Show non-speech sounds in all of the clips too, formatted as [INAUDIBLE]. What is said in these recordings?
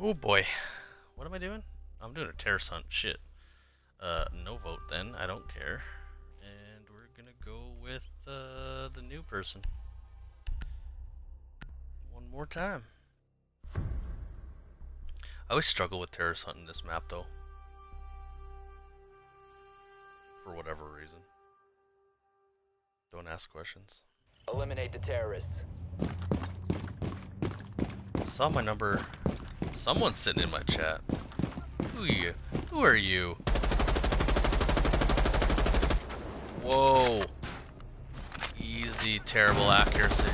Oh boy. What am I doing? I'm doing a terrorist hunt. Shit. Uh, no vote then. I don't care. And we're gonna go with uh, the new person. One more time. I always struggle with terrorist hunting this map though. For whatever reason. Don't ask questions. Eliminate the terrorists. saw my number. Someone's sitting in my chat. Who are you? Who are you? Whoa. Easy, terrible accuracy.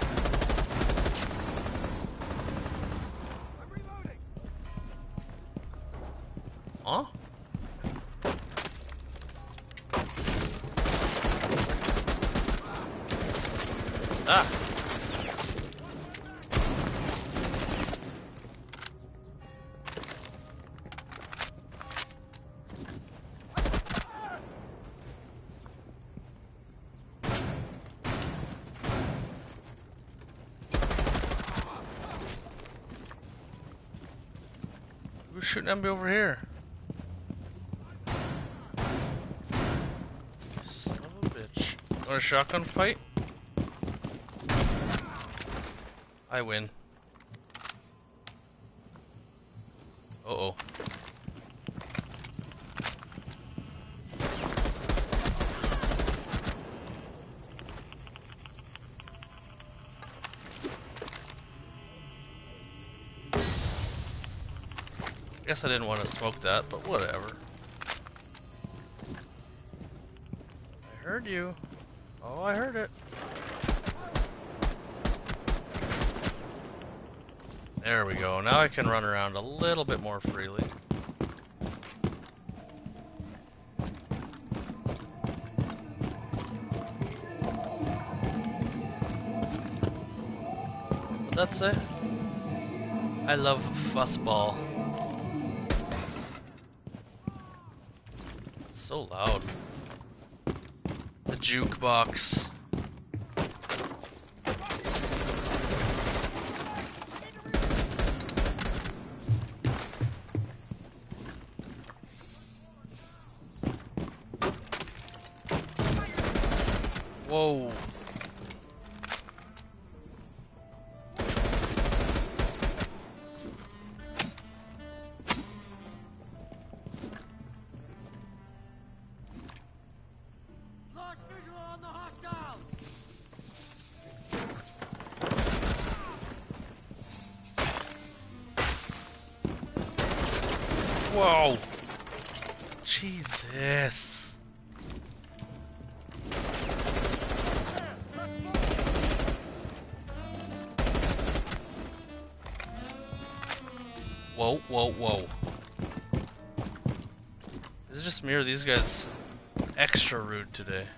Shooting at me over here? Son of a bitch. Want a shotgun fight? I win. Uh oh. Guess I didn't want to smoke that, but whatever. I heard you. Oh, I heard it. There we go. Now I can run around a little bit more freely. What'd that say? I love fussball. Loud. The jukebox. Extra rude today?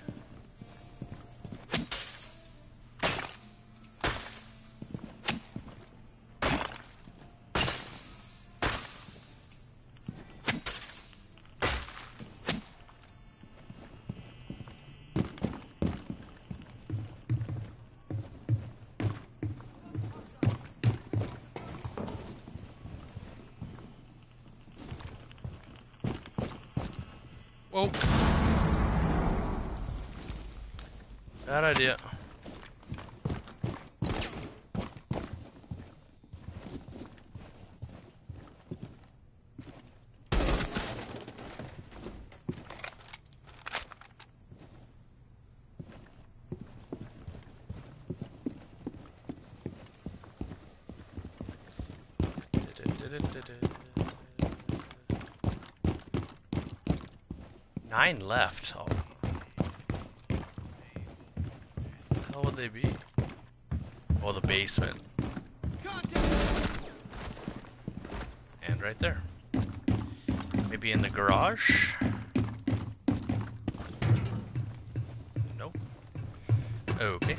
Nine left. Oh. How would they be? Oh, the basement. And right there. Maybe in the garage? Nope. Okay.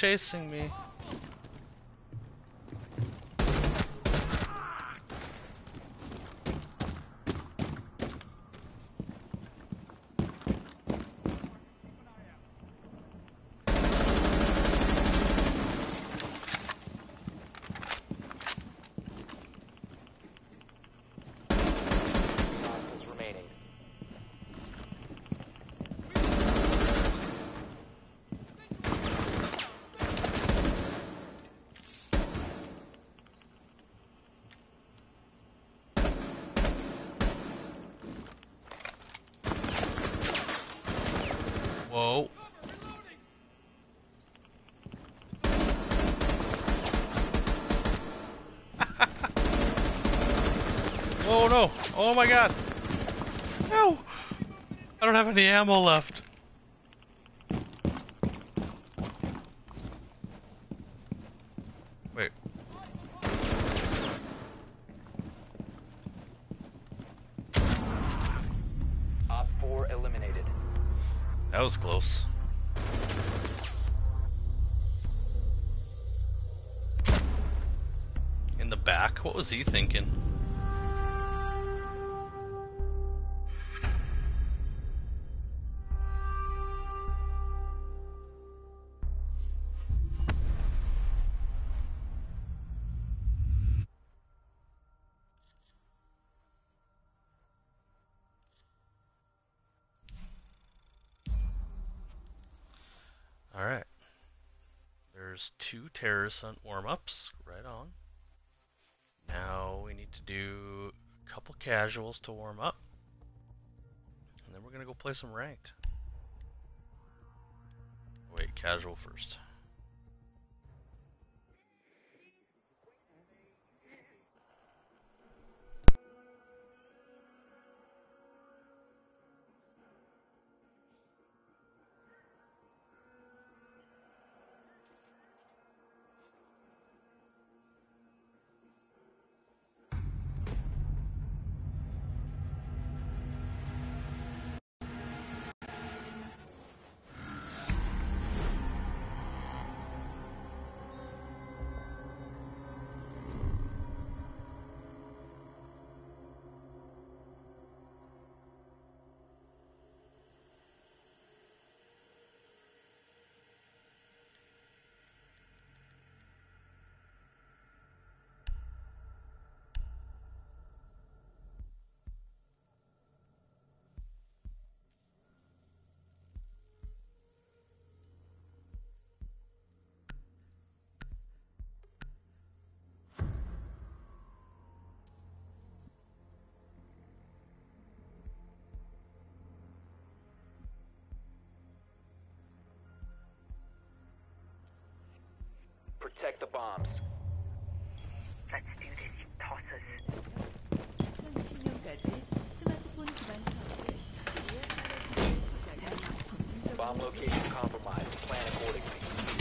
Chasing me. Hostiles remaining. Whoa. oh no! Oh my god! No! I don't have any ammo left. Wait. Op 4 eliminated. That was close. In the back? What was he thinking? Alright. There's two terrorist hunt warm ups. Right on. Now we need to do a couple casuals to warm up. And then we're gonna go play some ranked. Wait, casual first. detect the bombs. Let's do this, you tosses. Bomb location compromised. Plan accordingly.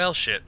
Well, shit.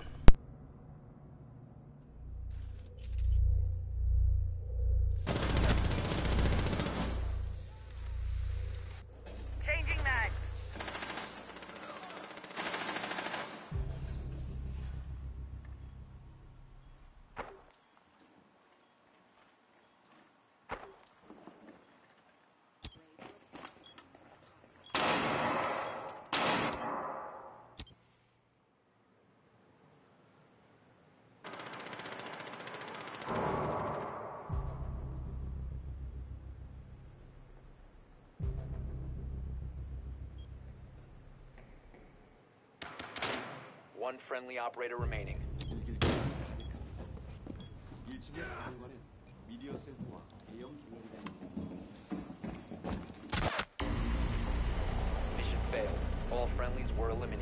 friendly operator remaining. Mission failed. All friendlies were eliminated.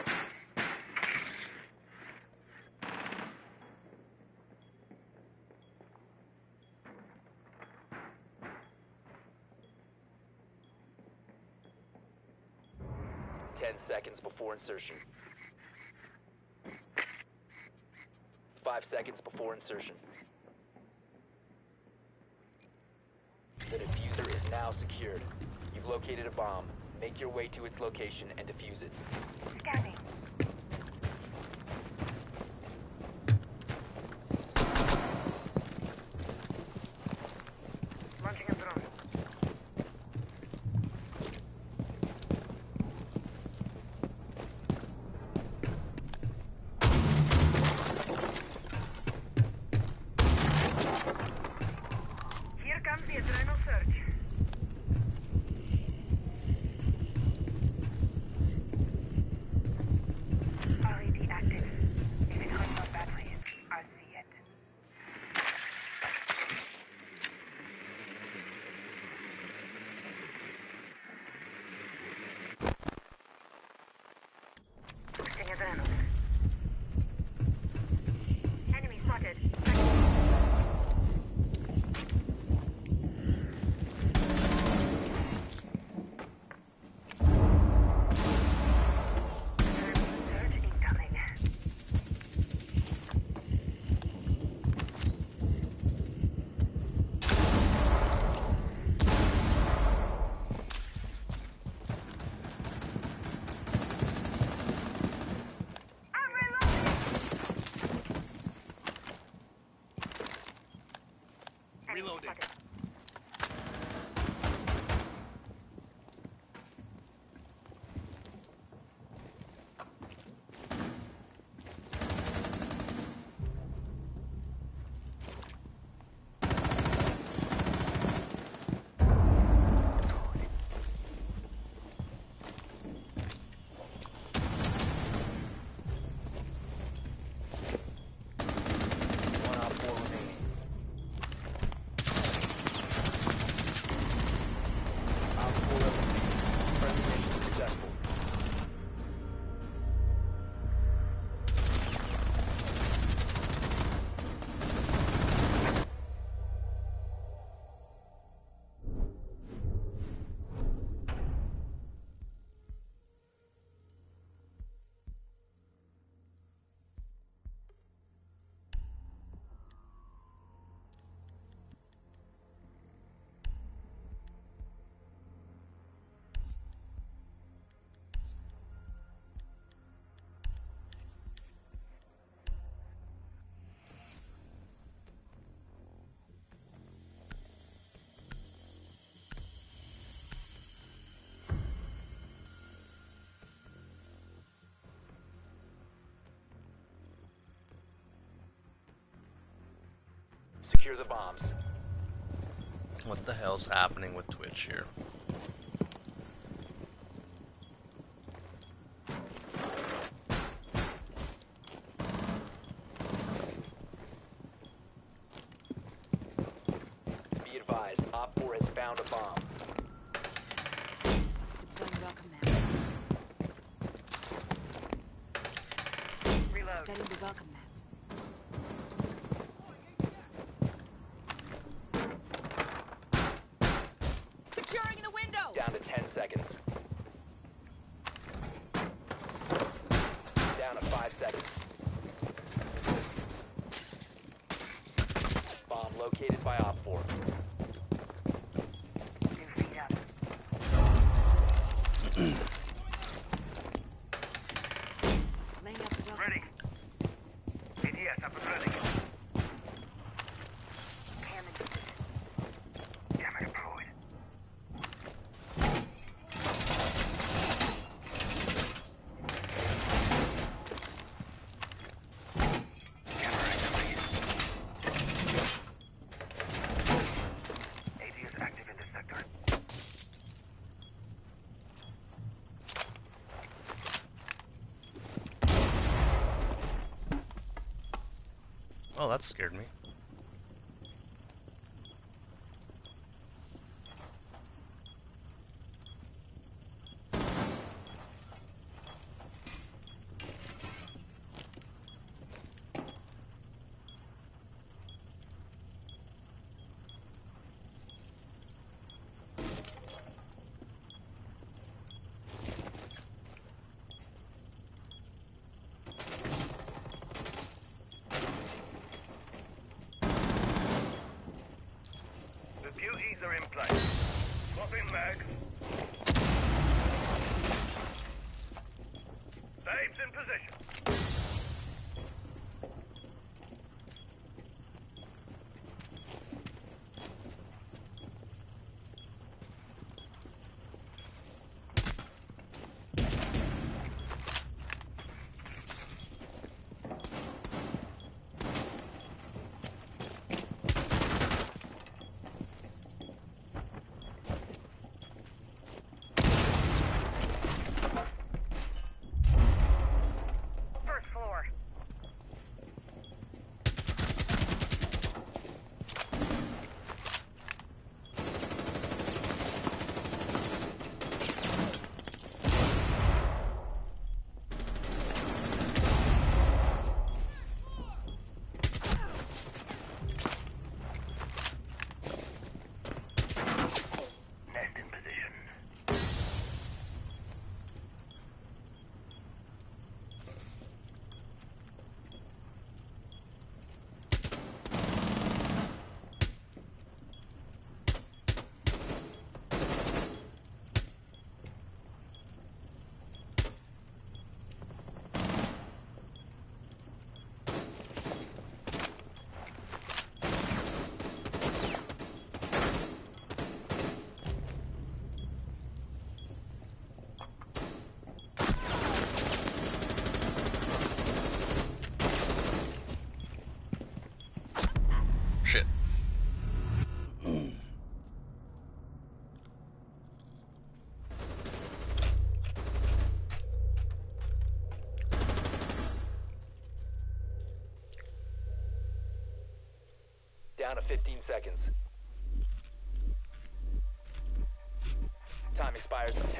Ten seconds before insertion. Five seconds before insertion. The defuser is now secured. You've located a bomb. Make your way to its location and defuse it. Scanning. Secure the bombs. What the hell's happening with Twitch here? Oh, that scared me. are in place. Swapping mags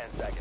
10 seconds.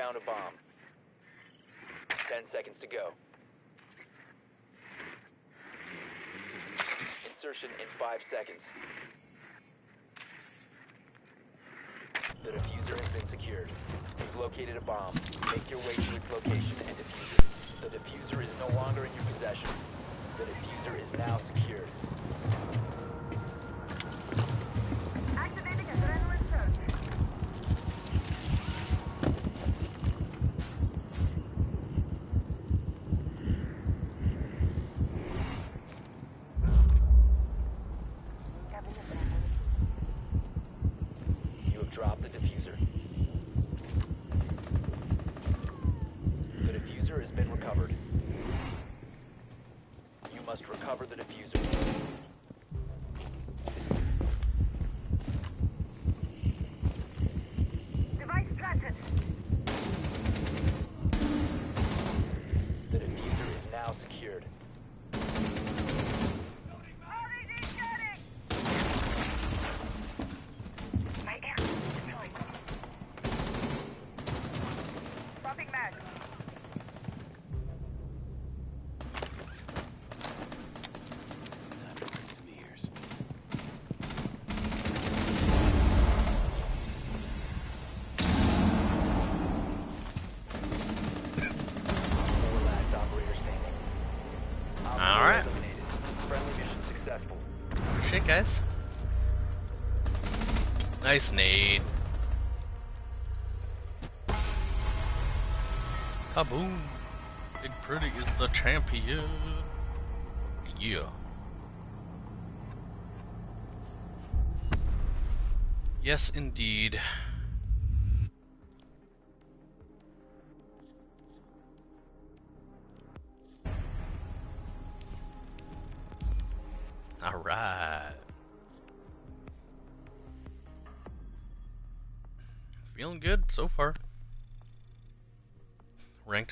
found a bomb. Ten seconds to go. Insertion in five seconds. The defuser has been secured. You've located a bomb. Make your way to its location and defuse it. The defuser is no longer in your possession. The defuser is now secured. Activating adrenaline surge. Having adrenaline. You have dropped the defuser. The defuser has been recovered. You must recover the defuser. Device planted. The defuser is now secured. RED jetting! My air deployed. Dropping mag. Time to bring some ears. Four last operator standing. Operator All right. eliminated. Friendly mission successful. Good shit, guys. Nice nade. Kaboom! Big Pretty is the champion. Yeah. Yes, indeed.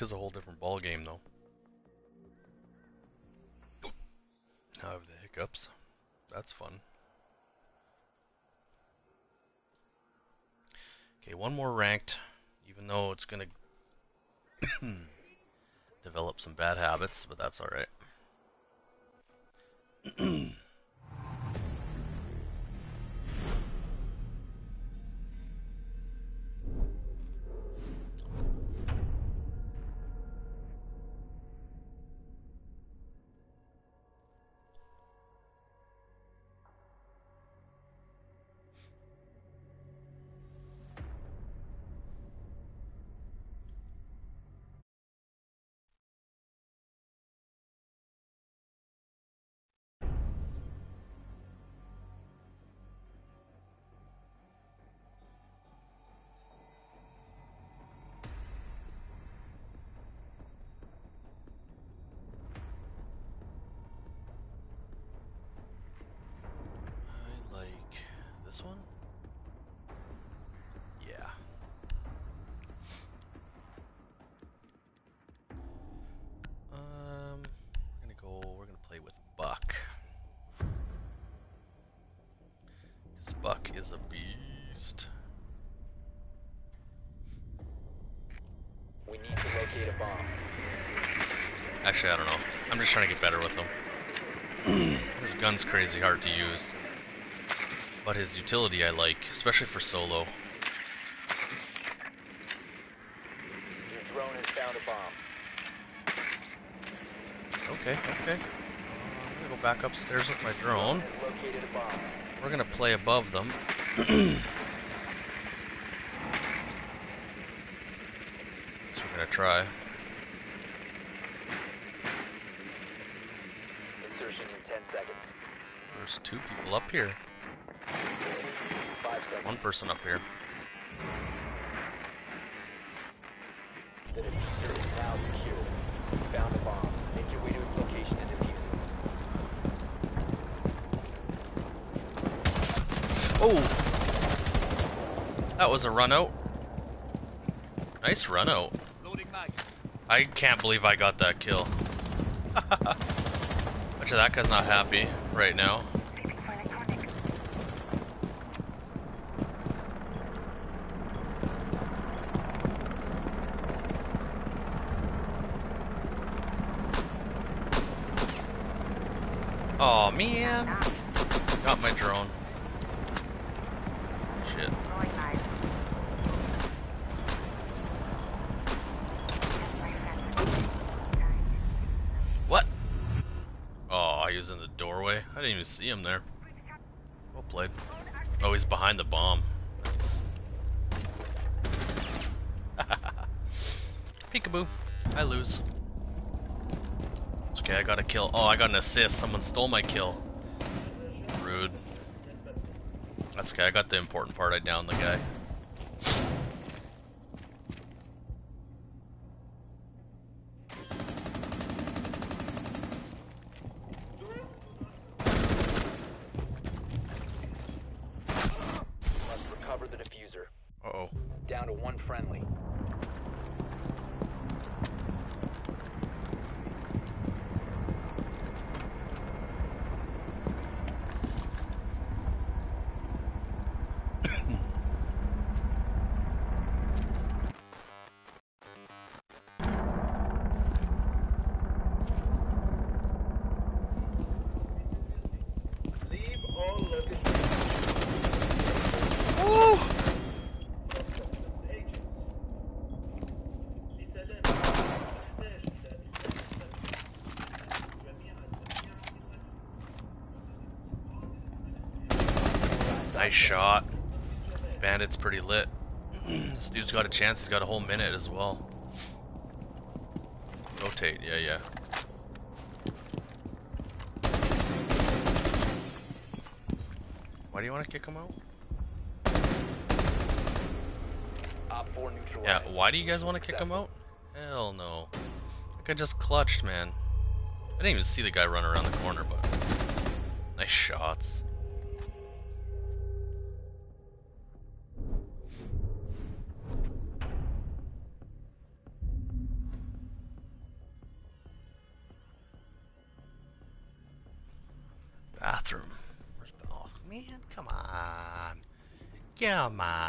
Ranked is a whole different ball game, though. I have the hiccups. That's fun. Okay, one more ranked, even though it's gonna [COUGHS] develop some bad habits, but that's alright. Is a beast. We need to locate a bomb. Actually, I don't know. I'm just trying to get better with him. [CLEARS THROAT] his gun's crazy hard to use. But his utility I like, especially for solo. Your drone has found a bomb. Okay, okay. Uh, I'm gonna go back upstairs with my drone. Has located a bomb. We're gonna play above them. [CLEARS THROAT] so we're gonna try. Insertion in 10 seconds. There's two people up here. One person up here. Was a run out. Nice run out. I can't believe I got that kill. [LAUGHS] Actually, that guy's not happy right now. Oh man, got my drone. Shit. Throwing knife. My friend. What? Oh, he was in the doorway. I didn't even see him there. Well played. Oh, he's behind the bomb. Peekaboo. I lose. It's okay, I got a kill. Oh, I got an assist. Someone stole my kill. Rude. That's okay, I got the important part. I downed the guy. Must recover the defuser. Uh oh. Down to one friendly. Leave all locations. Nice shot. Bandit's pretty lit. [CLEARS THROAT] this dude's got a chance. He's got a whole minute as well. Rotate. Yeah, yeah. Why do you want to kick him out? Op 4 neutralized. Yeah, why do you guys want to kick him out? Hell no. That guy just clutched, man. I didn't even see the guy run around the corner, but nice shots. Come on.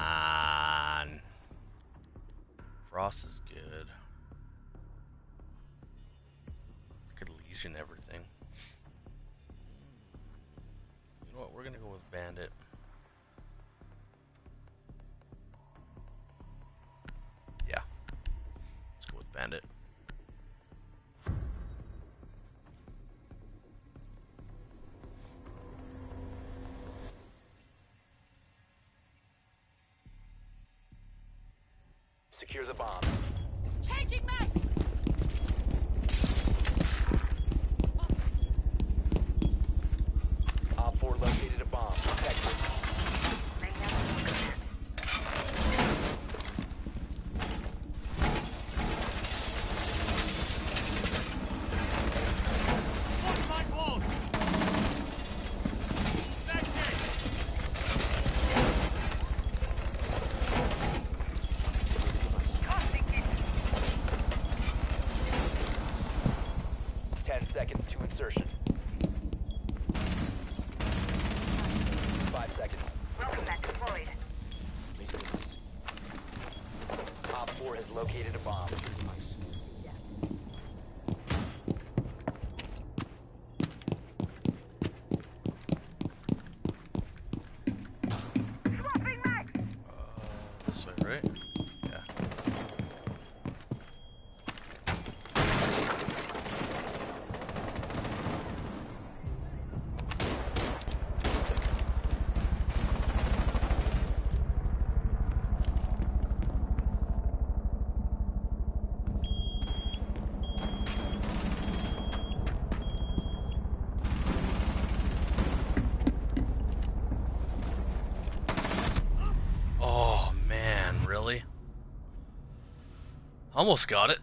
Almost got it.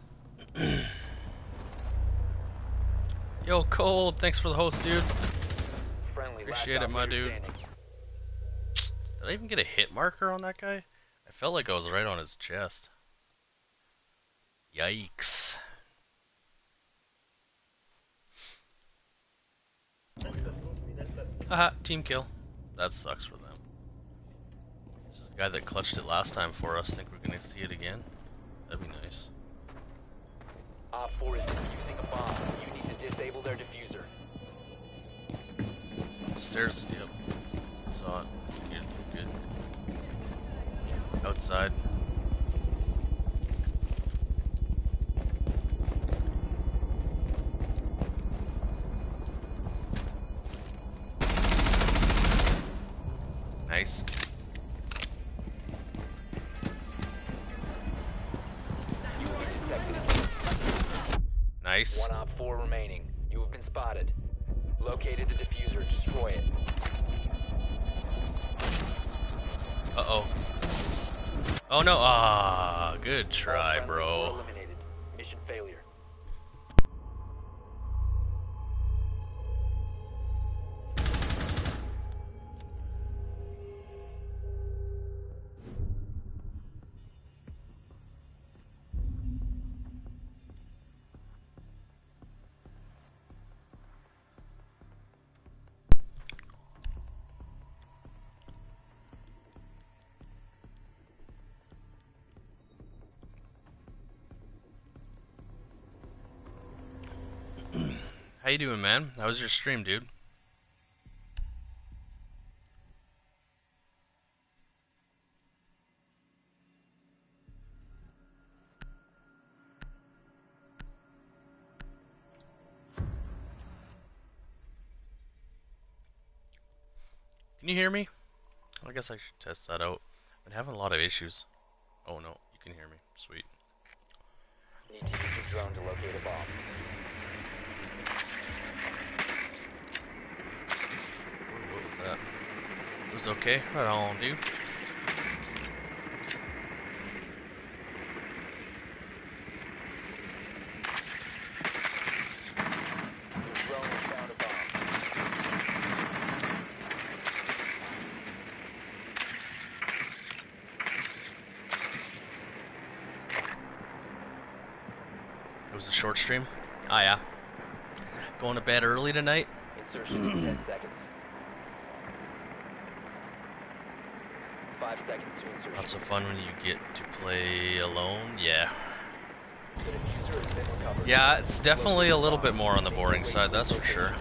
Yo, Cold, thanks for the host, dude. Friendly, Appreciate it, my dude. Did I even get a hit marker on that guy? I felt like I was right on his chest. Yikes. Haha, team kill. That sucks for them. This is the guy that clutched it last time for us. Think we're gonna see it again? That'd be nice. Op 4 is defusing a bomb. You need to disable their defuser. Stairs, yep. Saw it. Good, good. Outside. Good try, bro. How you doing, man? How was your stream, dude? Can you hear me? I guess I should test that out. I've been having a lot of issues. Oh no, you can hear me. Sweet. Need to use drone to locate a bomb. That? It was okay. Right on, dude. Your drone has found. It was a short stream. Ah, yeah. Going to bed early tonight. Insertion [CLEARS THROAT] in 10 seconds. 5 seconds to insertion. Not so fun when you get to play alone. Yeah. The defuser has been recovered. Yeah, it's definitely a little bit more on the boring side, that's for sure.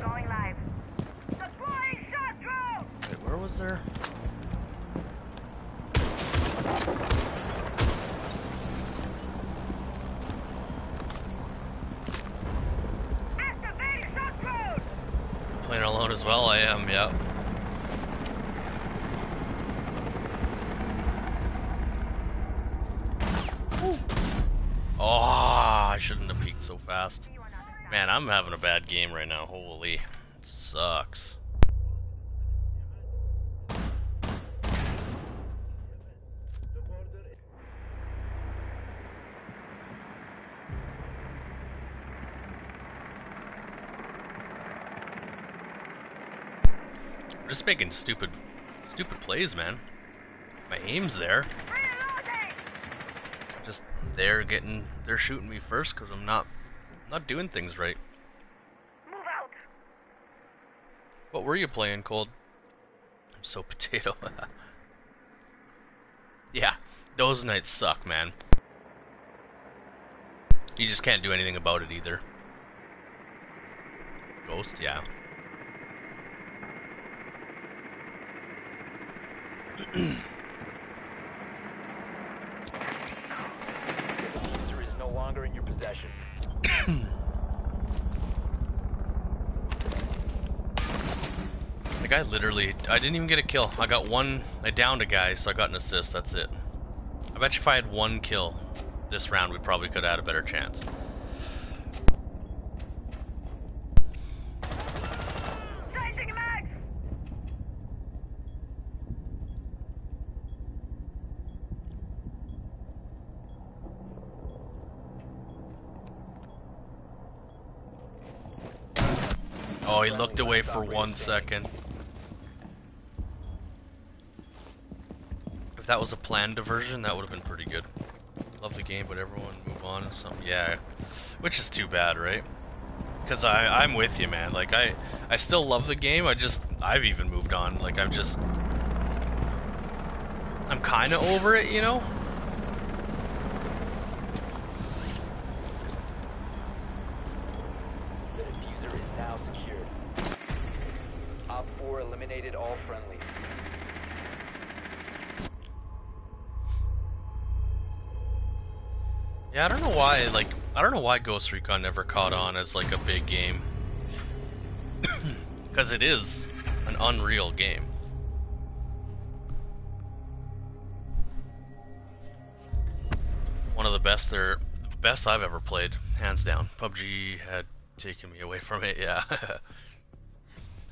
Going live. Deploying shock drone! Wait, where was there? Activating shock drone! Playing alone as well, I am, yeah. Oh, I shouldn't have peeked so fast. Man, I'm having a bad game right now. Holy. Sucks. I'm just making stupid, stupid plays, man. My aim's there. Just they're getting, they're shooting me first because I'm not, not doing things right. Move out! What were you playing, Cold? I'm so [LAUGHS] potato. yeah, those nights suck, man. You just can't do anything about it either. Ghost, yeah. The defuser is no longer in your possession. The guy literally, I didn't even get a kill. I got one, I downed a guy, so I got an assist, that's it. I bet if I had one kill, this round we probably could have had a better chance. Changing mags! Oh, he looked away for one second. If that was a planned diversion, that would have been pretty good. Love the game, but everyone move on and something. Yeah, which is too bad, right? Because I I'm with you, man. Like I I still love the game. I just I've even moved on. Like I'm just I'm kind of over it, you know. The defuser is now secured. Op 4 eliminated all friendlies. Yeah, I don't know why. Like, I don't know why Ghost Recon never caught on as like a big game. [CLEARS THROAT] Because it is an unreal game. One of the best there, best I've ever played, hands down. PUBG had taken me away from it. [LAUGHS] Yeah,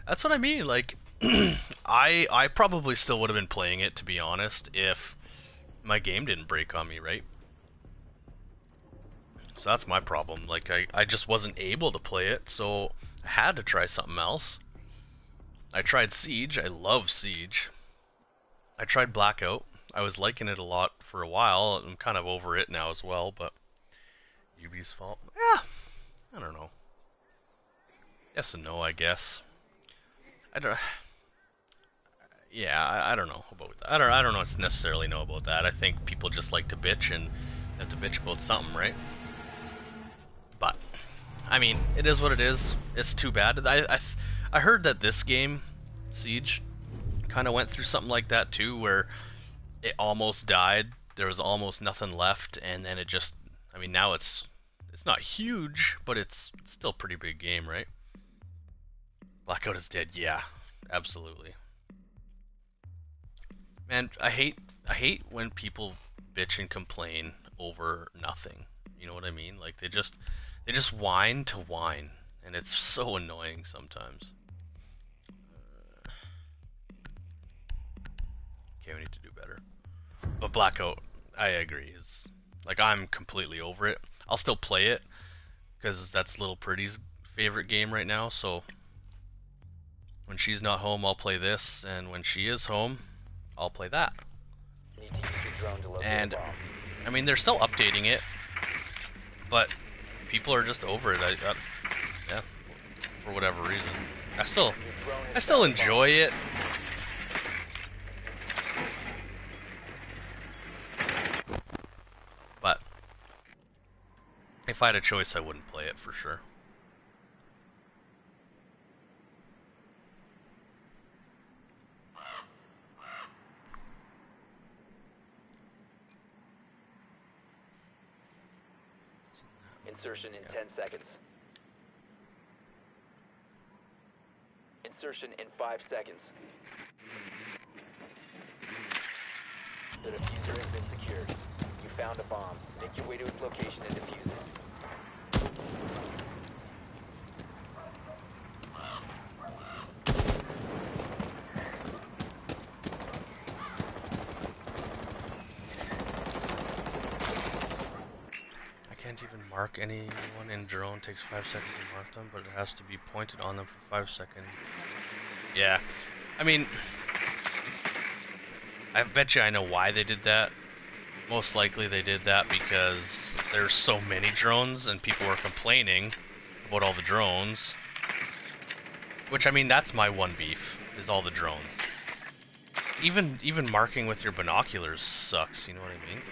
that's what I mean. Like, [CLEARS THROAT] I I probably still would have been playing it to be honest if my game didn't break on me, right? So that's my problem. Like I, I just wasn't able to play it, so I had to try something else. I tried Siege. I love Siege. I tried Blackout. I was liking it a lot for a while. I'm kind of over it now as well, but Ubi's fault. Yeah, I don't know. Yes and no, I guess. I don't. Yeah, I, I don't know about that. I don't. I don't know necessarily know about that. I think people just like to bitch and have to bitch about something, right? But I mean, it is what it is. It's too bad. I I, I heard that this game, Siege, kind of went through something like that too, where it almost died. There was almost nothing left, and then it just. I mean, now it's it's not huge, but it's, still a pretty big game, right? Blackout is dead. Yeah, absolutely. Man, I hate I hate when people bitch and complain over nothing. You know what I mean? Like they just they just whine to whine, and it's so annoying sometimes. Uh, Okay, we need to do better. But Blackout, I agree, is like I'm completely over it. I'll still play it because that's Little Pretty's favorite game right now. So when she's not home, I'll play this, and when she is home, I'll play that. Need to use your drone to And. I mean, they're still updating it, but people are just over it. I, I yeah, for whatever reason. I still, I still enjoy it. But if I had a choice, I wouldn't play it for sure. Insertion in 10 seconds. Insertion in 5 seconds. The defuser has been secured. You found a bomb. Make your way to its location and defuse it. I can't even mark anyone in drone. Takes five seconds to mark them, but it has to be pointed on them for five seconds. Yeah, I mean, I bet you I know why they did that. Most likely they did that because there's so many drones and people were complaining about all the drones. Which I mean, that's my one beef is all the drones. Even even marking with your binoculars sucks. You know what I mean?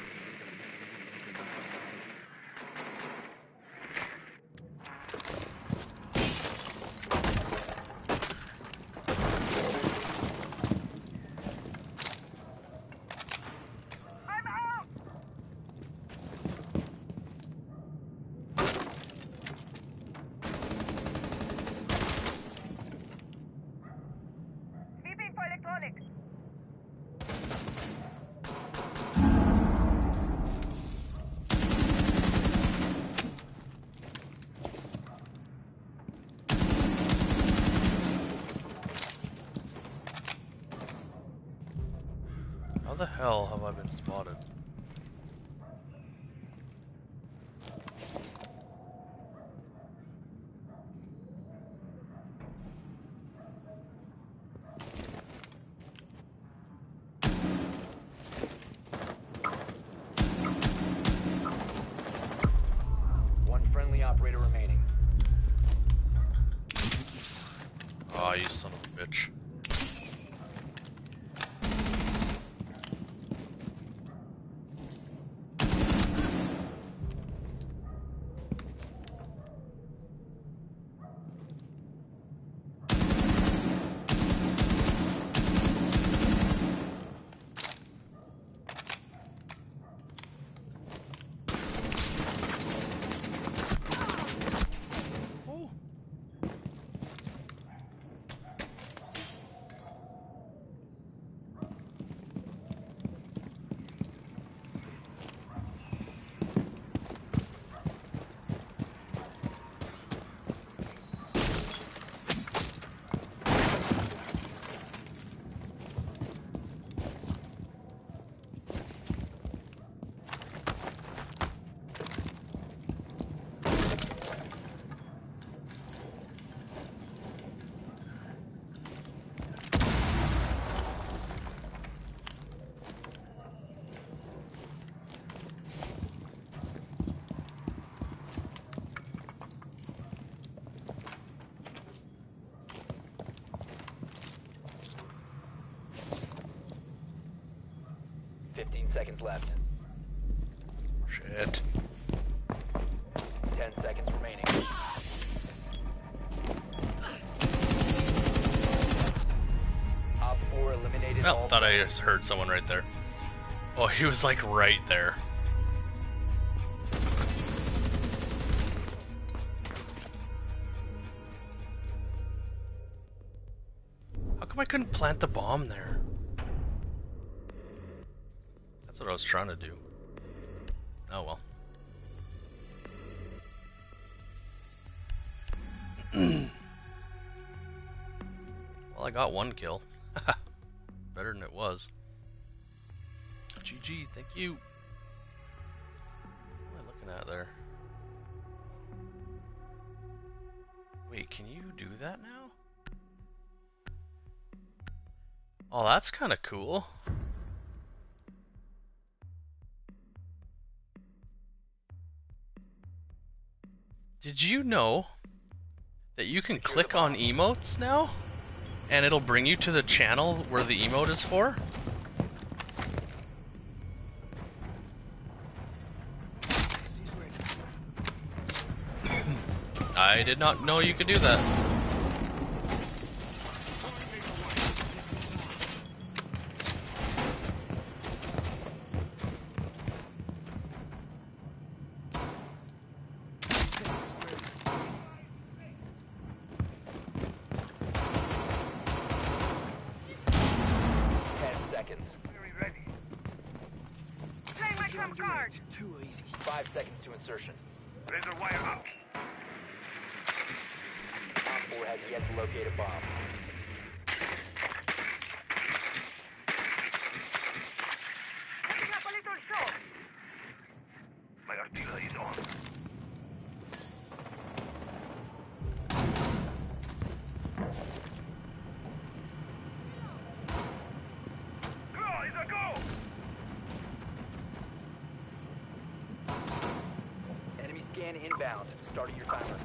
Seconds left. Shit. Ten seconds remaining. Op 4 eliminated Well, thought I just heard someone right there. Oh, he was like right there. How come I couldn't plant the bomb there? Was trying to do. Oh well. [CLEARS THROAT] well, I got one kill. [LAUGHS] Better than it was. GG, thank you. What am I looking at there? Wait, can you do that now? Oh, that's kind of cool. Did you know that you can click on emotes now? And it'll bring you to the channel where the emote is for? [CLEARS THROAT] I did not know you could do that. Ten seconds. Playing my trump card. Too easy. Five seconds to insertion. Razor wire up. Op 4 has yet to locate a bomb. Putting up a little show. My artillery is on. Go, is a go! Enemy scan inbound. Starting your timer.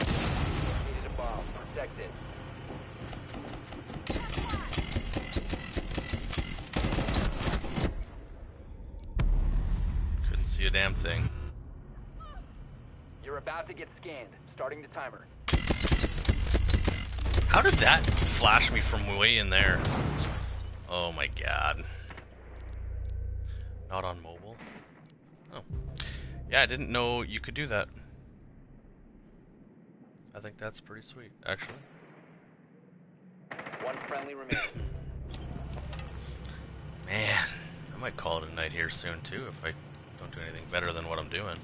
Located a bomb. Protect it. Couldn't see a damn thing. You're about to get scanned. Starting the timer. How did that flash me from way in there? Oh my god. Not on mobile? Oh. Yeah, I didn't know you could do that. I think that's pretty sweet, actually. One friendly remaining. [COUGHS] Man. I might call it a night here soon too if I don't do anything better than what I'm doing.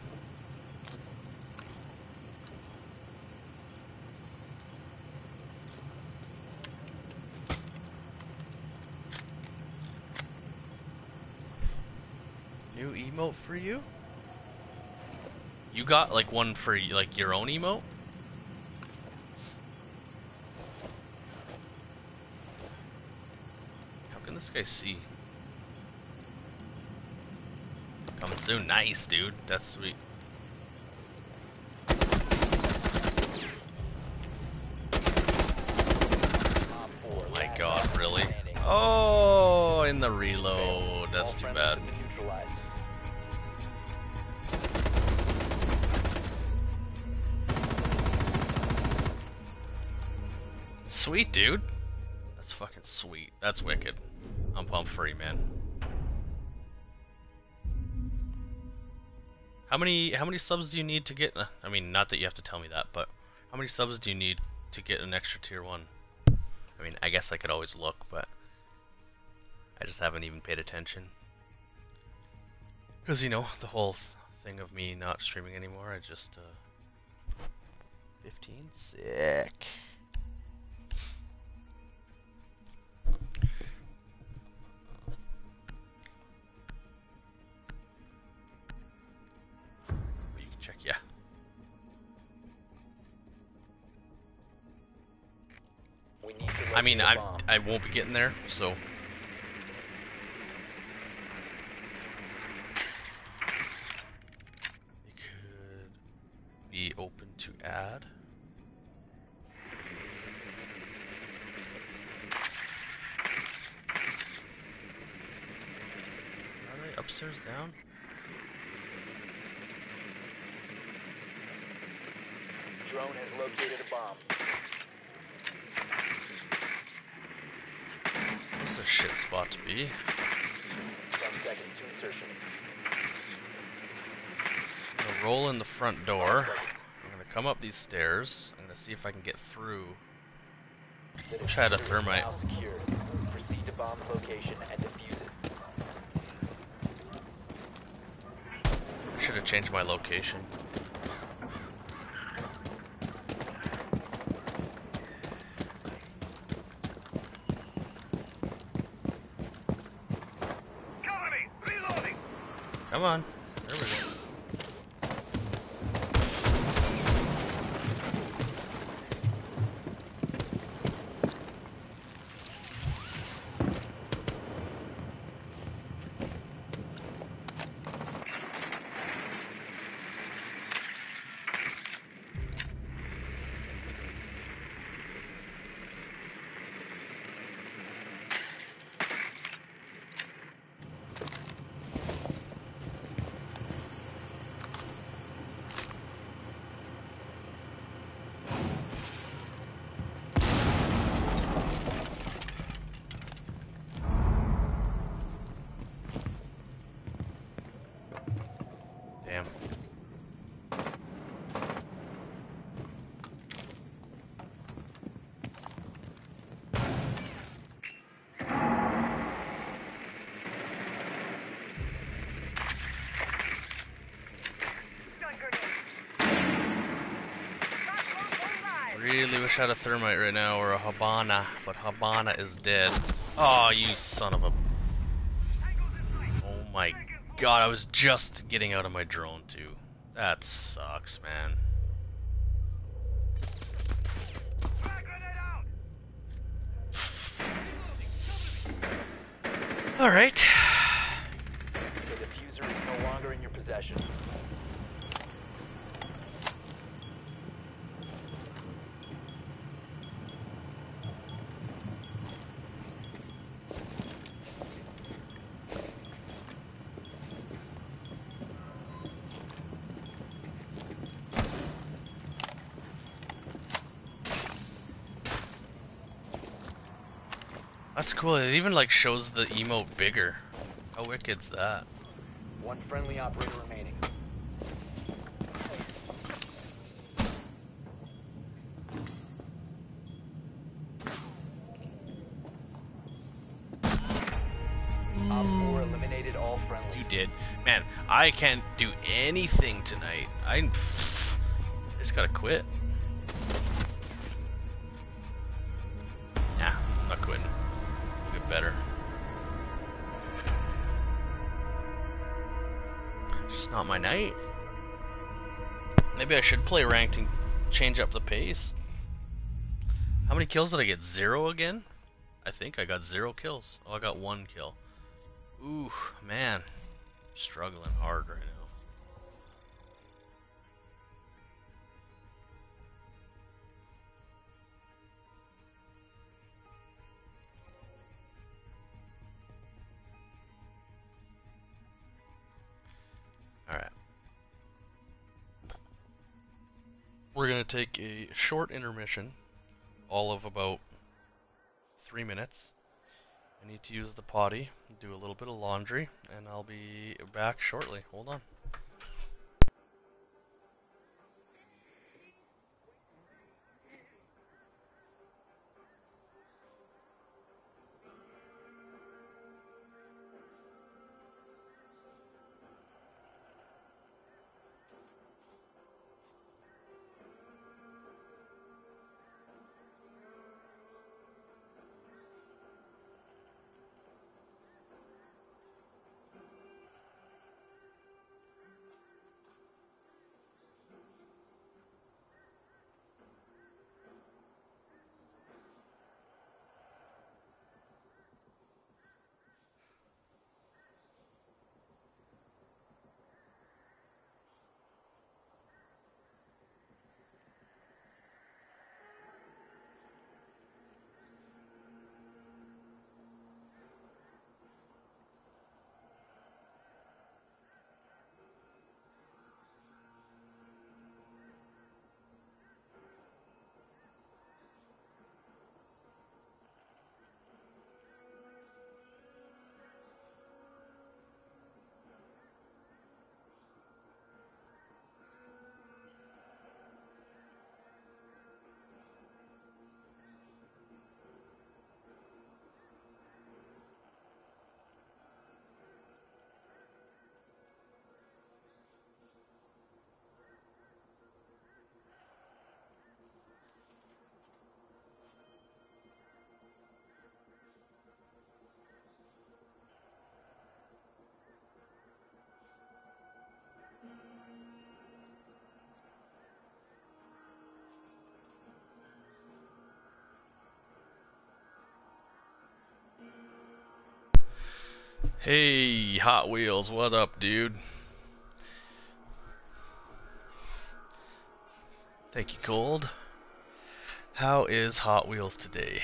New emote for you? You got like one for like your own emote? How can this guy see? Coming soon. Nice, dude. That's sweet. 4, My god, really? Oh, in the reload. That's too bad. Sweet, dude. That's fucking sweet. That's wicked. I'm pumped for you, man. How many how many subs do you need to get? I mean, not that you have to tell me that, but how many subs do you need to get an extra tier one? I mean, I guess I could always look, but I just haven't even paid attention. Cause you know the whole thing of me not streaming anymore. I just uh, 15 sick. Check, yeah. We need to I mean, I bomb. I won't be getting there, so. It could be open to add. Are they upstairs down? Drone has located a bomb. This is a shit spot to be. 10 seconds to insertion. I'm gonna roll in the front door. I'm gonna come up these stairs. I'm gonna see if I can get through. Wish I had a thermite. Proceed to bomb location and defuse it. I should have changed my location. Come on. There we go. Damn. Stun grenade! Stop close alive! Really wish I had a thermite right now or a Hibana, but Hibana is dead. Oh, you son of a. Oh my god, I was just getting out of my drone too. That sucks, man. Frag grenade out! Alright. The defuser is no longer in your possession. That's cool. It even like shows the emote bigger. How wicked's that? One friendly operator remaining. Op 4 eliminated all friendly. You did. Man, I can't do anything tonight. I just gotta quit. Should play ranked and change up the pace. How many kills did I get? Zero again? I think I got zero kills. Oh, I got one kill. Ooh, man. Struggling hard right We're going to take a short intermission, all of about three minutes. I need to use the potty, do a little bit of laundry, and I'll be back shortly. Hold on. Hey, Hot Wheels, what up, dude? Thank you, Cold. How is Hot Wheels today?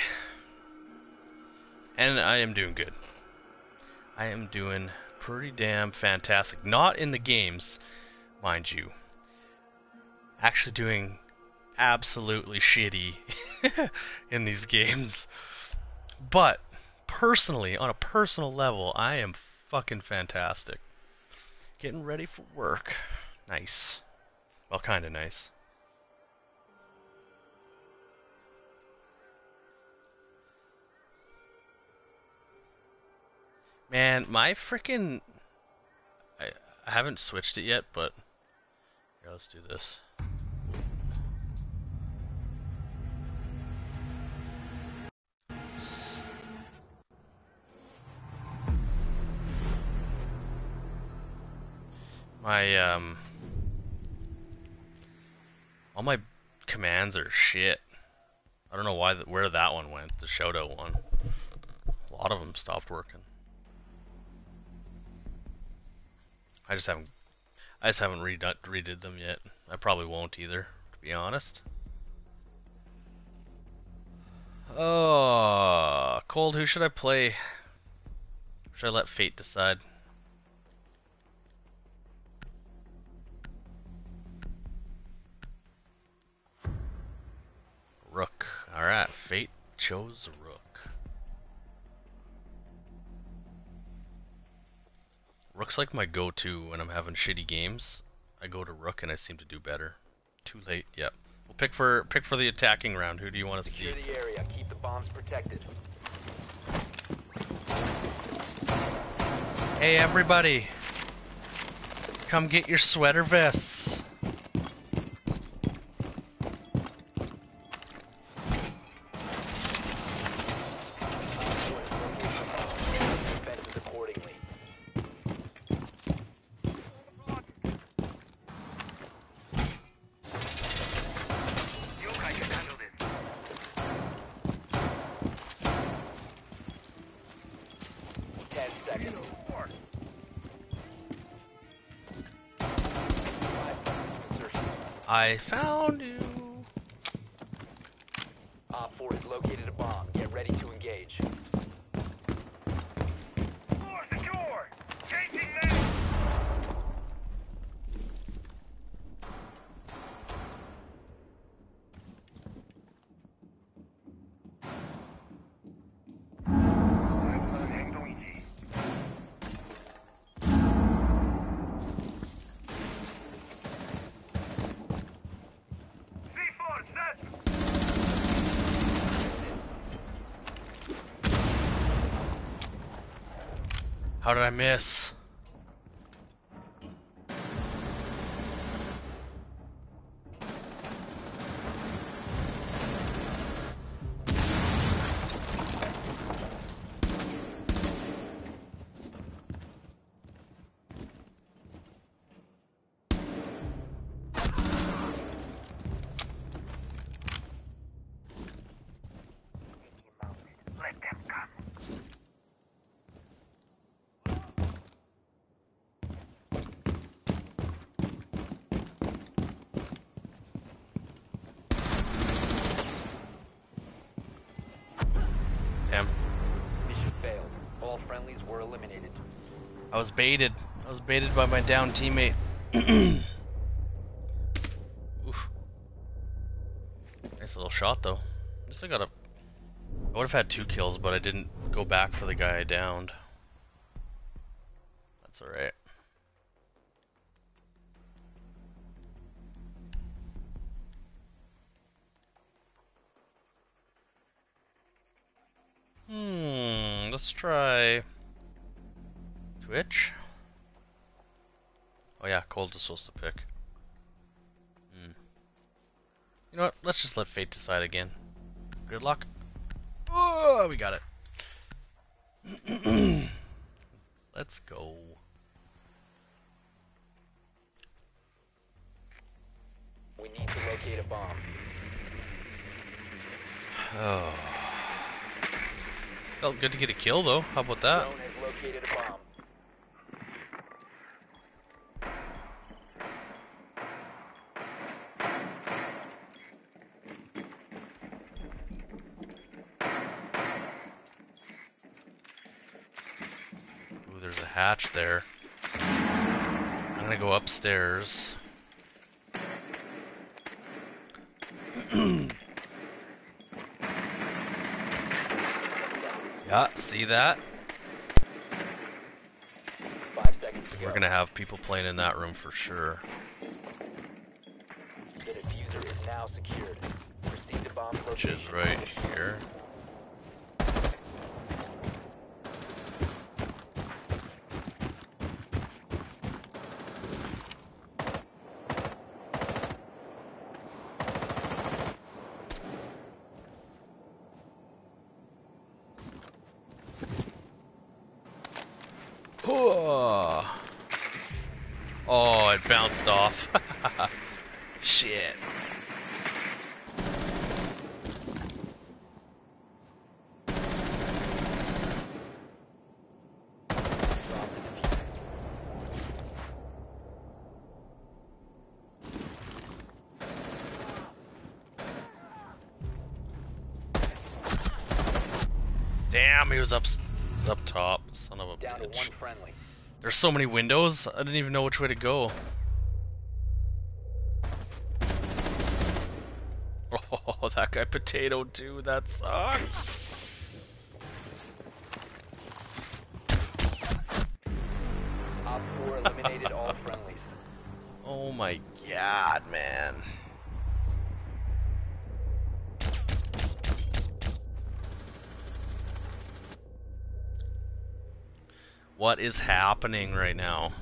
And I am doing good. I am doing pretty damn fantastic. Not in the games, mind you. Actually doing absolutely shitty [LAUGHS] in these games. But personally, on a personal level, I am fucking fantastic. Getting ready for work. Nice. Well, kind of nice. Man, my freaking. I, I haven't switched it yet, but. Here, let's do this. Um... All my commands are shit. I don't know why th where that one went, the Shoto one. A lot of them stopped working. I just haven't I just haven't redone, redid them yet. I probably won't either, to be honest. Oh, cold. Who should I play? Should I let fate decide? Rook. Alright, fate chose Rook. Rook's like my go-to when I'm having shitty games. I go to Rook and I seem to do better. Too late, yep. We'll pick for pick for the attacking round. Who do you want to see? Secure the area. Keep the bombs protected. Hey, everybody. Come get your sweater vests. I found did I miss? Eliminated. I was baited. I was baited by my down teammate. [CLEARS THROAT] Oof. Nice little shot though. I got a. I would have had two kills, but I didn't go back for the guy I downed. That's alright. Hmm, let's try Twitch. Oh yeah, Cold is supposed to pick. Hmm. You know what? Let's just let fate decide again. Good luck. Oh, we got it. [CLEARS THROAT] let's go. We need to locate a bomb. Oh. Felt good to get a kill though. How about that? Drone has located a bomb. Ooh, there's a hatch there. I'm gonna go upstairs. [CLEARS THROAT] yeah, see that? Five seconds to We're go. gonna have people playing in that room for sure. The defuser is now secured. Proceed to bomb Which is right here. Whoa. Oh, it bounced off. Shit. Drop the defuser. Damn, he was up, he was up top. Son of a Down to bitch. one friendly. There's so many windows. I didn't even know which way to go. [LAUGHS] Oh, that guy potato too. That sucks. Op 4 eliminated all friendlies. Oh my god, man. What is happening right now?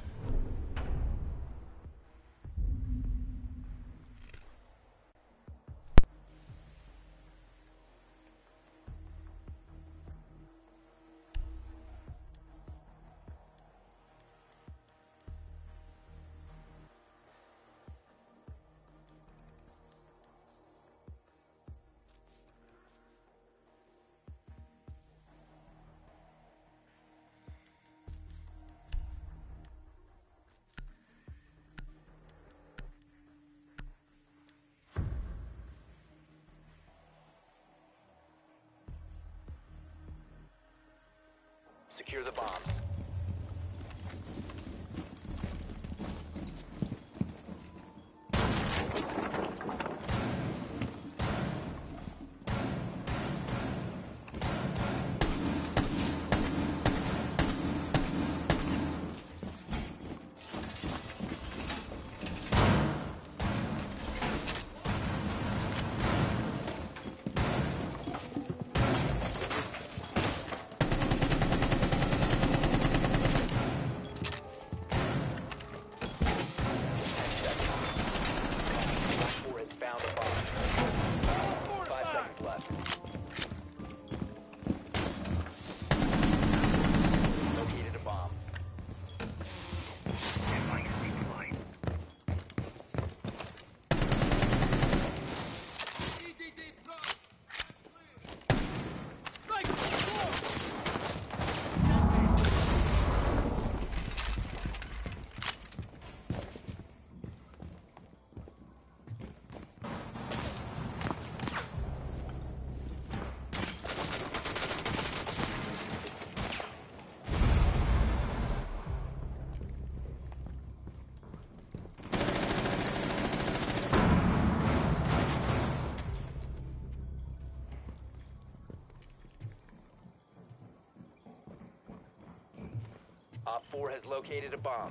4 has located a bomb.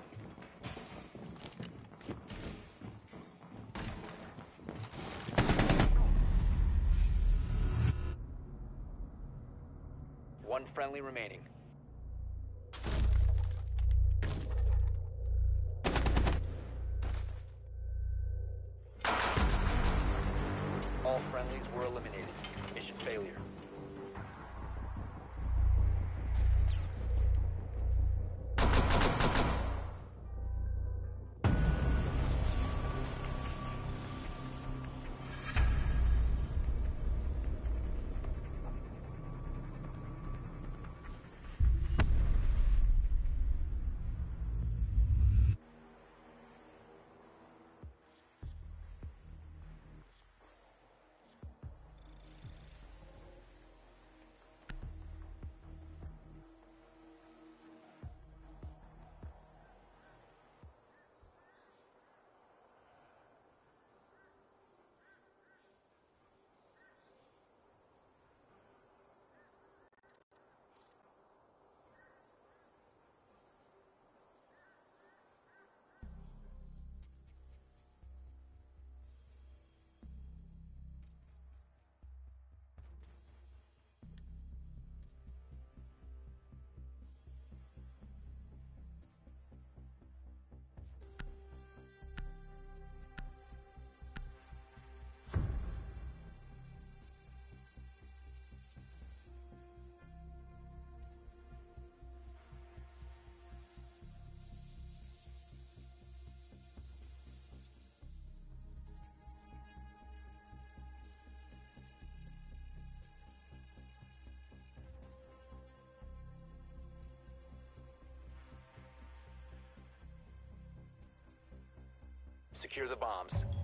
One friendly remaining. Secure the bombs.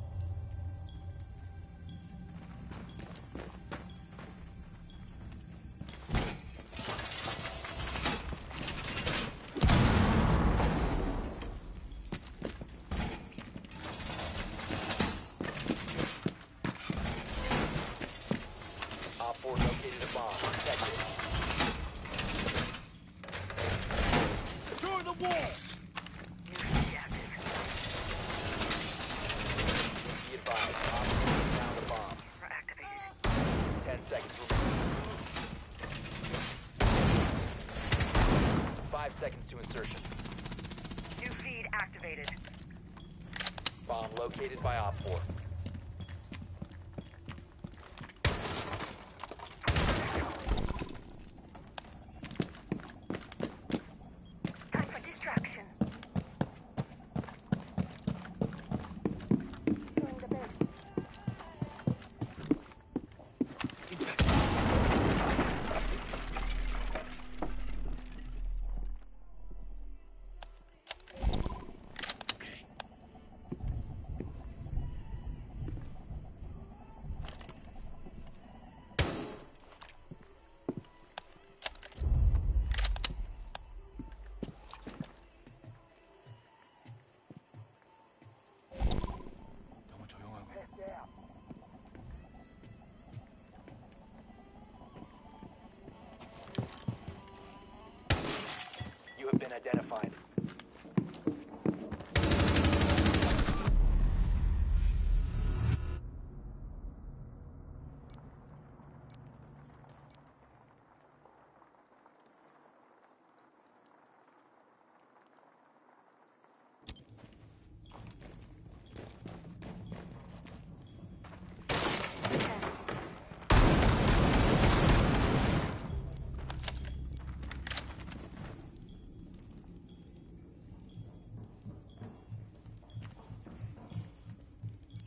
By Op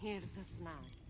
Here's a snack.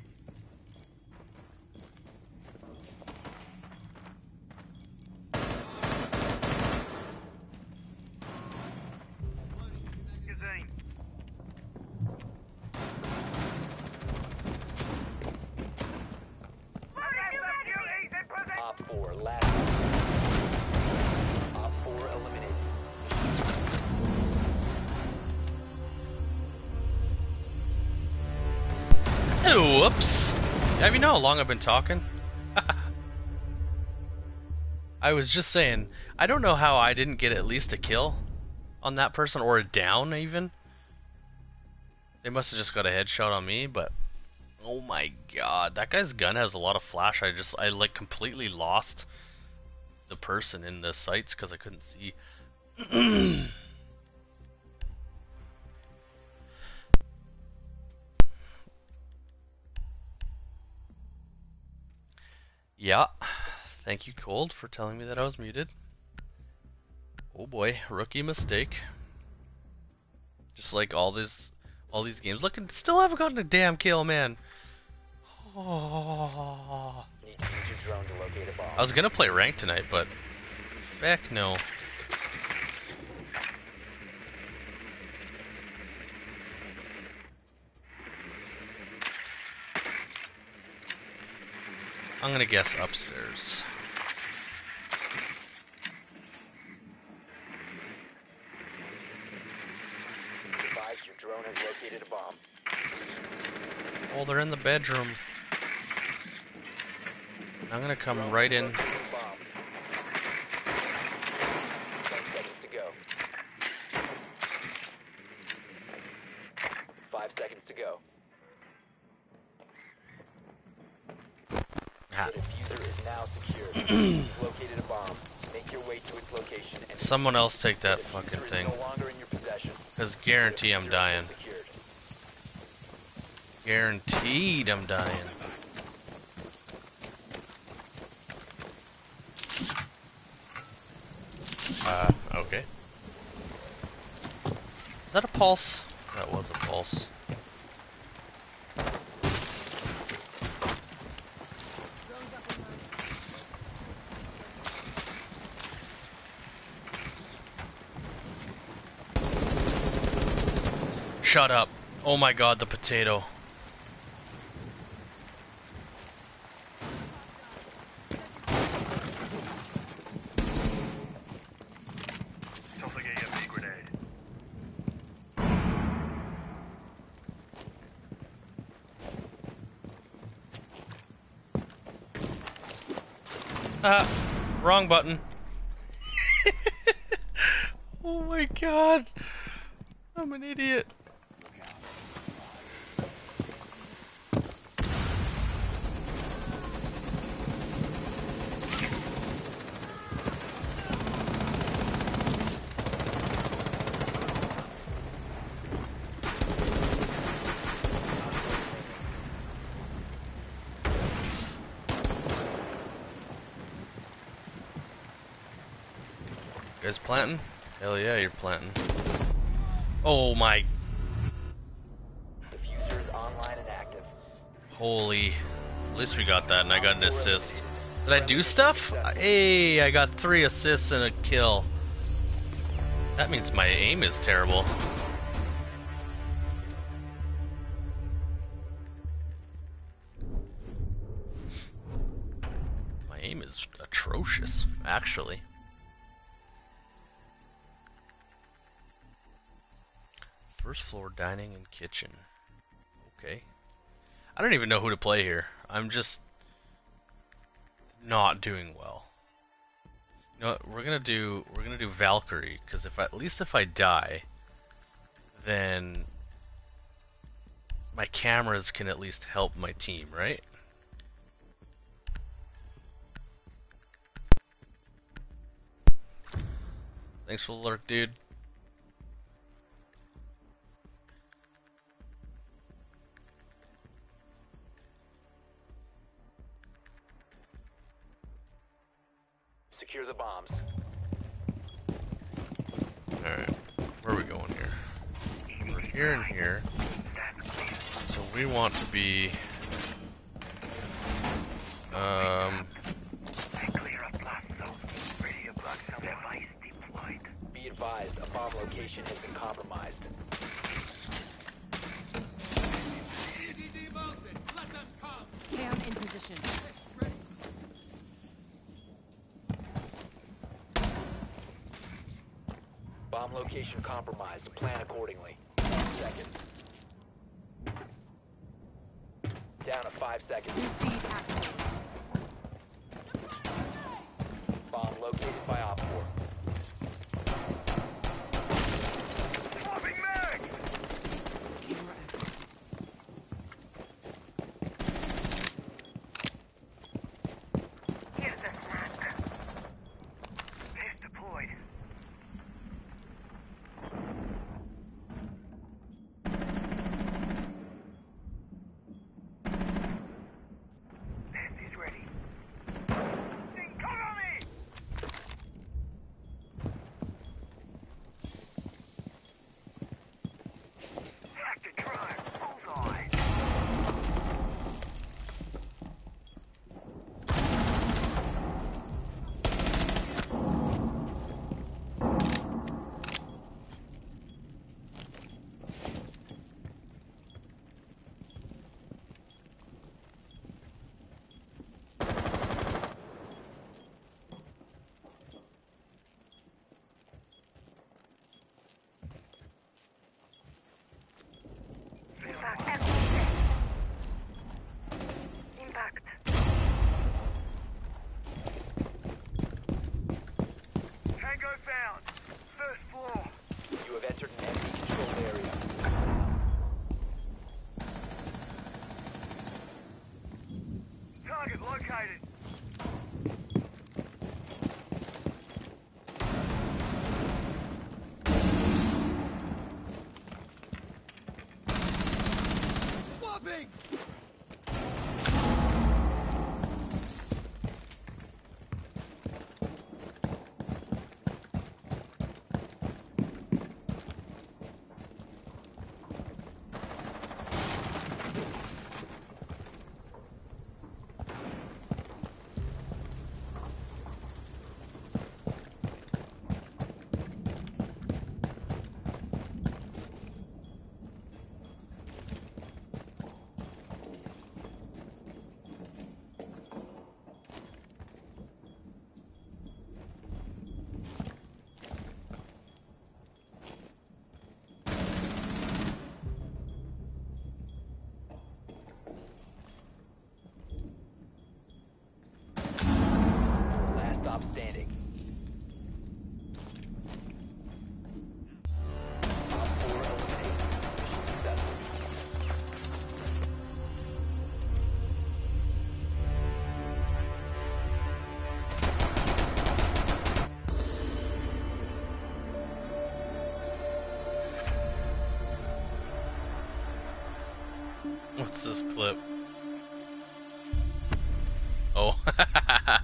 Whoops. Have you know how long I've been talking? [LAUGHS] I was just saying, I don't know how I didn't get at least a kill on that person or a down even. They must have just got a headshot on me, but oh my god, that guy's gun has a lot of flash. I just I like completely lost the person in the sights because I couldn't see. [CLEARS THROAT] Yeah. Thank you, Cold, for telling me that I was muted. Oh boy, rookie mistake. Just like all this, all these games. Look, and still haven't gotten a damn kill, man. Oh. Need to use your drone to locate a bomb. I was gonna play rank tonight, but back no. I'm gonna guess upstairs. Advise your drone has located a bomb. Oh, they're in the bedroom. I'm gonna come right in. located a bomb. Ten seconds to go. Five seconds to go. Ah. The defuser is now secured. You've located a bomb. Make your way to its location and Someone else take that fucking thing. no longer in your possession. Cause guarantee I'm dying. Guaranteed I'm dying. Uh, okay. Is that a pulse? That was a pulse. Shut up. Oh my god, the potato. Tossing EMP grenade. Ah, wrong button. oh my god. I'm an idiot. guys planting? Hell yeah, you're planting. Oh my, Defuser is online and active. holy. At least we got that and I got an assist. Did I do stuff? Hey, I got three assists and a kill. That means my aim is terrible. Don't even know who to play here. I'm just not doing well. You know what? We're gonna do we're gonna do Valkyrie because if at least if I die, then my cameras can at least help my team, right? Thanks for the lurk, dude. Here. So we want to be. Um. A blast zone. Radio blocks device deployed. Be advised, a bomb location has been compromised. Let them come! Cam in position. Bomb location compromised. Plan accordingly. Seconds. Down to five seconds. this clip? Oh. [LAUGHS]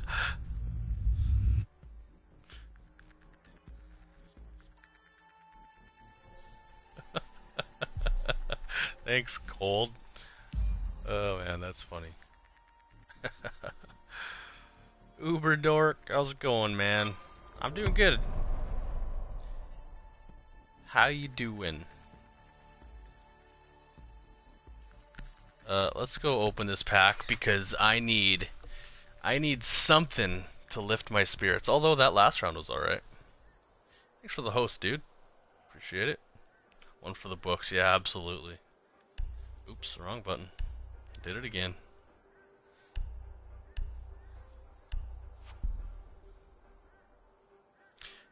Thanks, cold. Oh man, that's funny. [LAUGHS] Uber dork, how's it going, man? I'm doing good. How you doing? Uh, let's go open this pack because I need, I need something to lift my spirits. Although that last round was alright. Thanks for the host, dude. Appreciate it. One for the books, yeah, absolutely. Oops, wrong button. Did it again.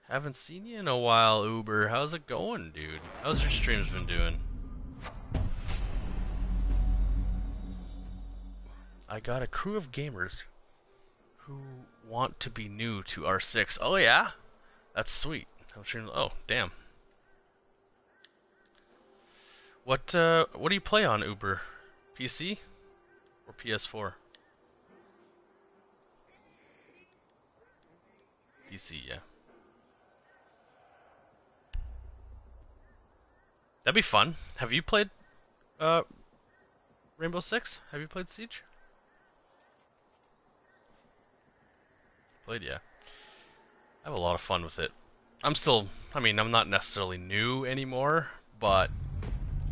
Haven't seen you in a while, Uber. How's it going, dude? How's your streams been doing? I got a crew of gamers who want to be new to R6. Oh yeah? That's sweet. Oh, damn. What uh what do you play on Uber? PC or PS4? PC, yeah. That'd be fun. Have you played uh Rainbow Six? Have you played Siege? Played, yeah. I have a lot of fun with it. I'm still, I mean, I'm not necessarily new anymore, but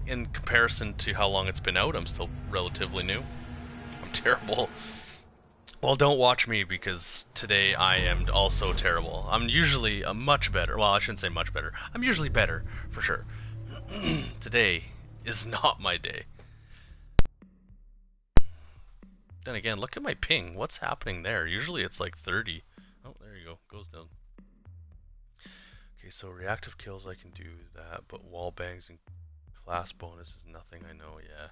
in comparison to how long it's been out, I'm still relatively new. [LAUGHS] I'm terrible. Well, don't watch me because today I am also terrible. I'm usually a much better. Well, I shouldn't say much better. I'm usually better, for sure. [CLEARS THROAT] today is not my day. Then again, look at my ping. What's happening there? Usually it's like 30. Goes down. Okay, so reactive kills I can do that, but wall bangs and class bonus is nothing I know, yeah.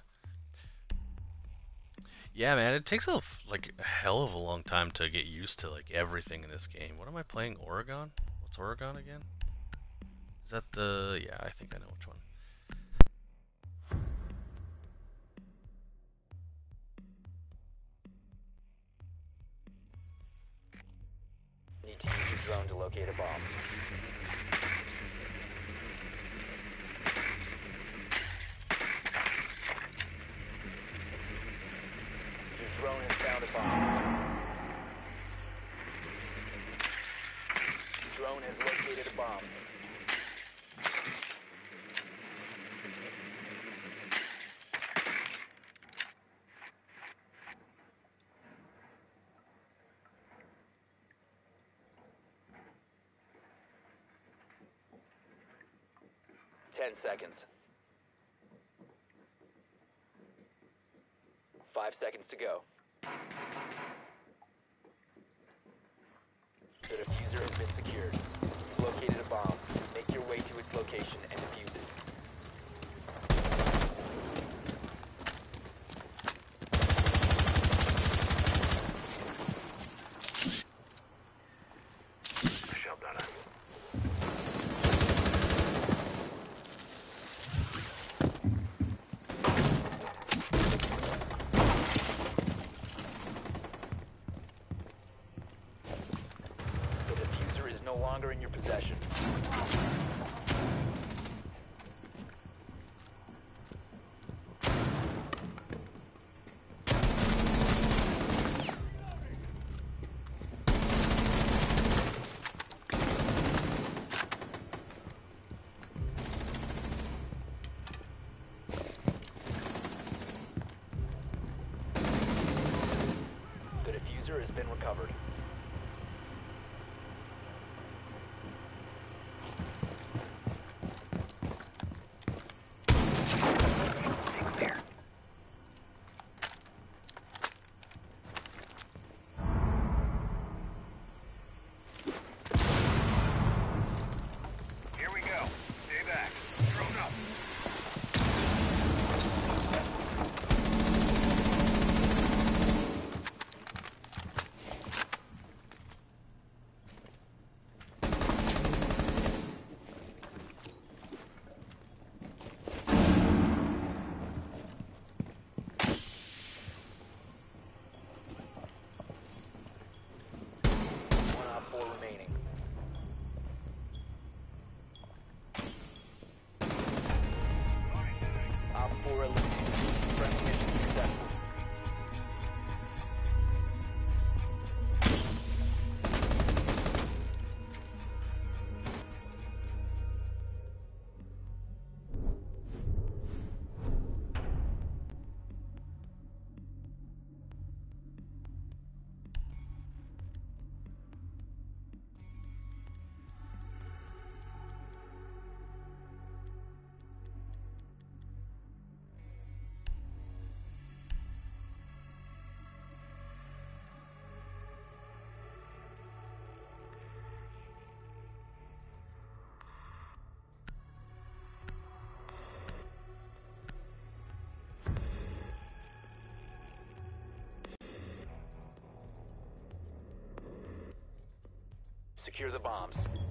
Yeah, man, it takes a like a hell of a long time to get used to like everything in this game. What am I playing? Oregon? What's Oregon again? Is that the yeah, I think I know which one. Need to use your drone to locate a bomb. Your drone has found a bomb. Your drone has located a bomb. Ten seconds. Five seconds to go. The defuser has been secured. Located a bomb. Make your way to its location secure the bombs.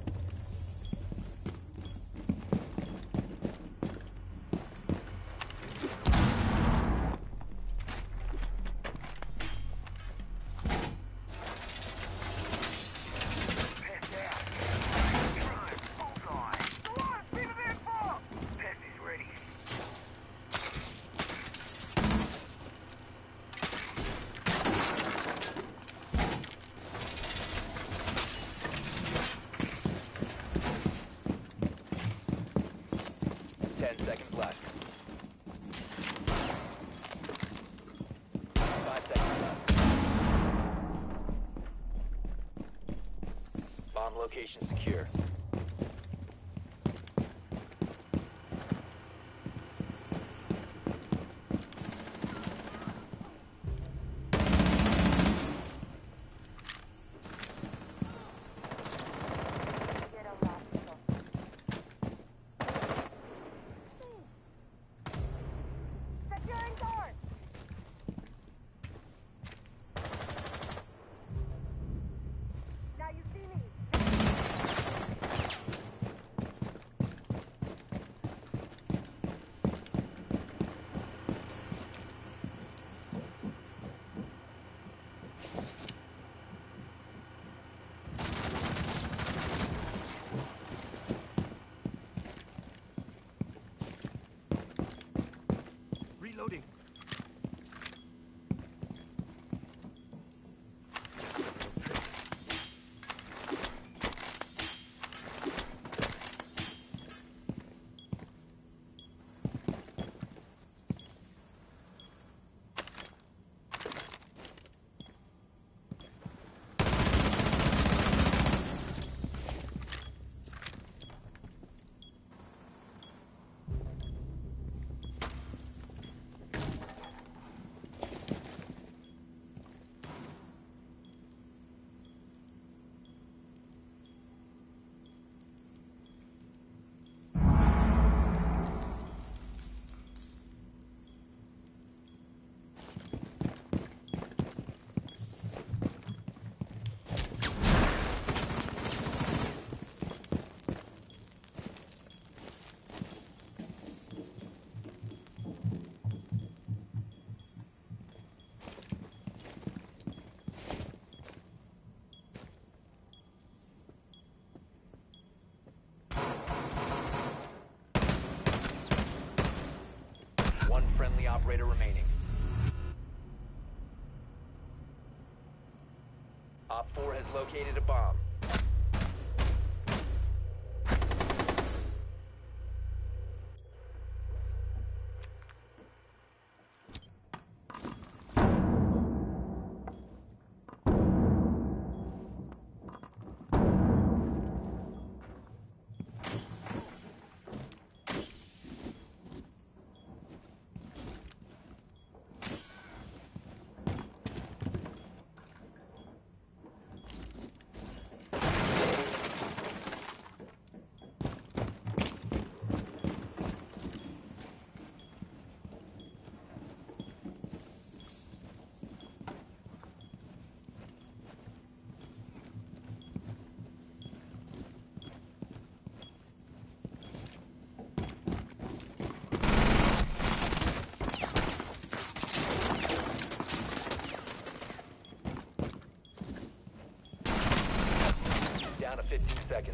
location. operator remaining. Op 4 has located a bomb. 15 seconds.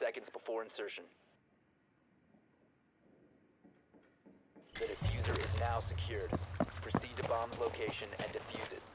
seconds before insertion. The defuser is now secured. Proceed to bomb's location and defuse it.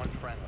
one friend.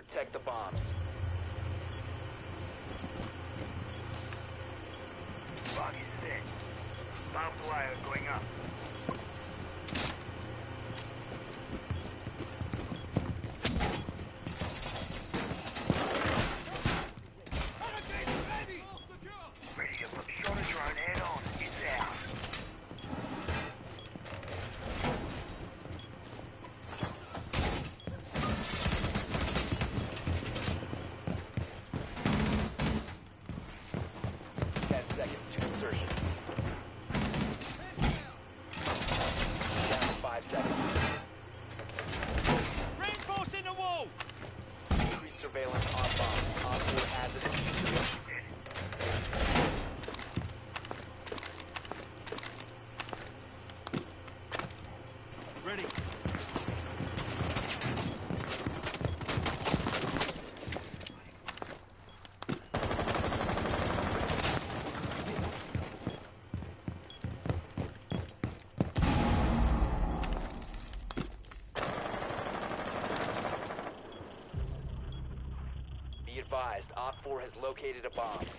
protect the bombs. located a bomb.